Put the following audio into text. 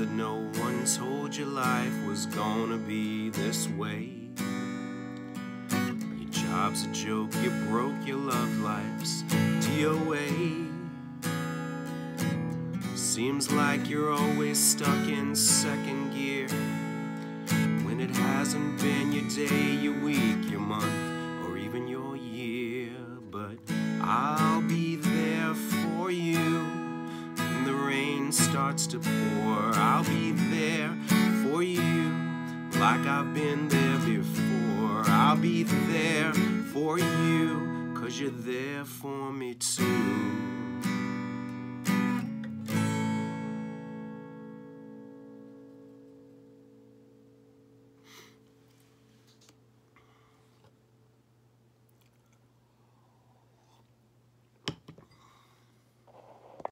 that no one told you life was gonna be this way. Your job's a joke, you broke your love life's DOA. Seems like you're always stuck in second gear when it hasn't been your day, your week, your month, or even your year. But I'll starts to pour. I'll be there for you like I've been there before. I'll be there for you, cause you're there for me too.